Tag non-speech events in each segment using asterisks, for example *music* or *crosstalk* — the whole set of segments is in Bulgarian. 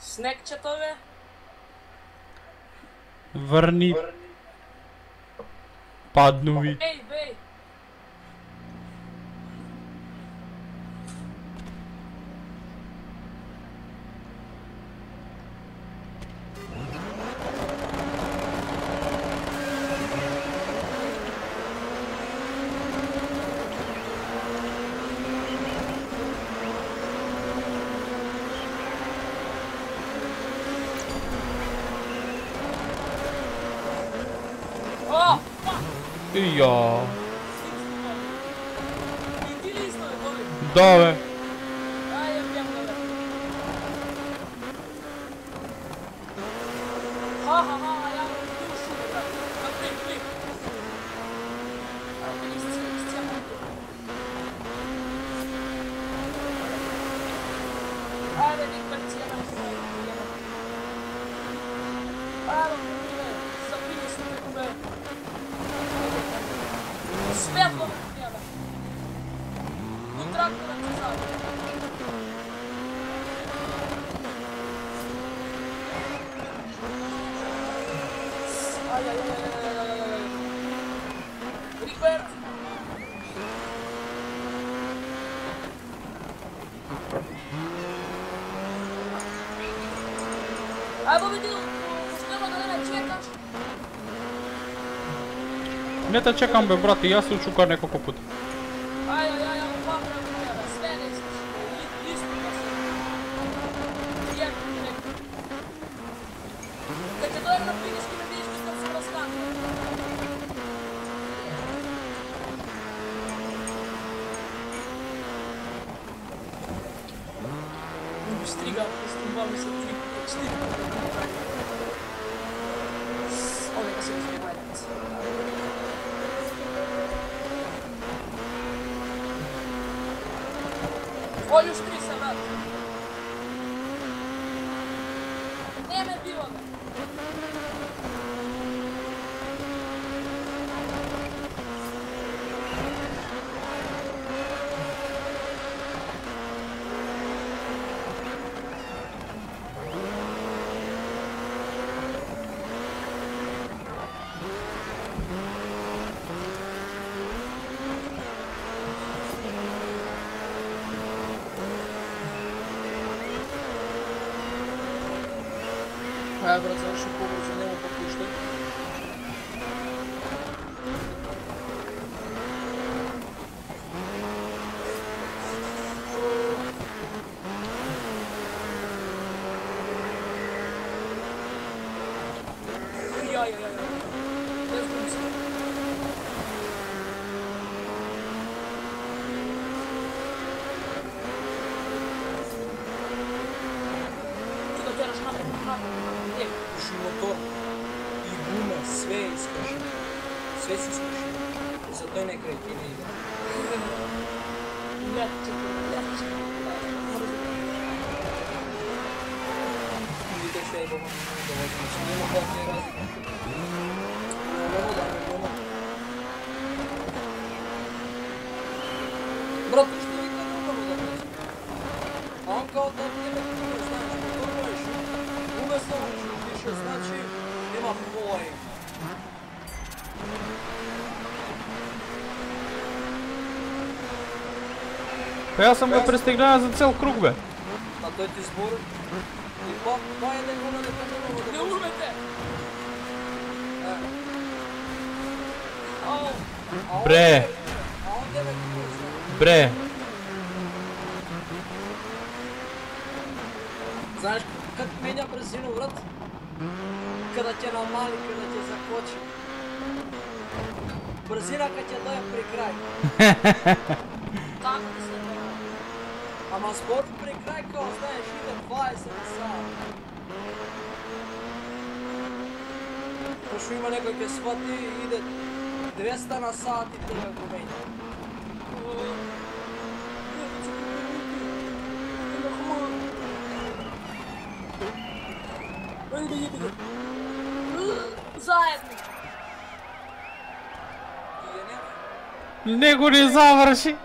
Снекчето, бе? Върни. Върни. Падну ви. И я. Иди ли стой, той? Да, бе. Ай, я Światło wypijane. Kontraktu na cesarza. Ajajajajajajajaj. Ripper. Avevo veduto Не те чекам, бе, брат, и аз се очукар неколко пути. Ай, ай, ай, ай, папа, бе, све не искаш. И- Olha os triçarados. Ай, брат, завърши по-бързо, няма по-пуща. Яй-яй-яй. Тераш напред, напред. Е, Пуши мотор и гума, све искаш. Све си искаш. Затоа не кретини иде. лятчето, лятчето. Видите се е дома да возим. Че нема да не разлика. Много да не дома. Брат, што вика друго да влезе? А он као да не ме купи, знаеш, мотор можеш. Умесно што пише, значи нема пола е. Па аз съм го пристигнал за цел круг, бе. А тој ти збор и па, па е дека она дека не мога да Не возим. умете! Е, Ау! а он Бре. де- А он де ме купи, Бре. Знаеш как менја брзину врат? Ќе намали, када ќе закочи. Брзина кога ќе дое при крај. Така *laughs* да се прави. Ама спорт при крај као знаеш иде 20 на сат. Пошто има некој ќе свати иде 200 на сат и тоа го менја. Заедно! И е не. Не го не завърши.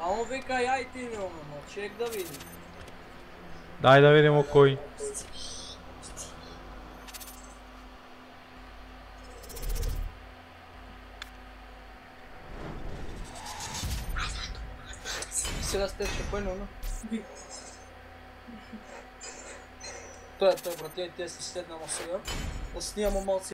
А он вика и ти не умемо, чек да види. Daj da vidimo koji. Сега сте спокойно, но... То е той, брате, те си седнемо сега. Снимamo малци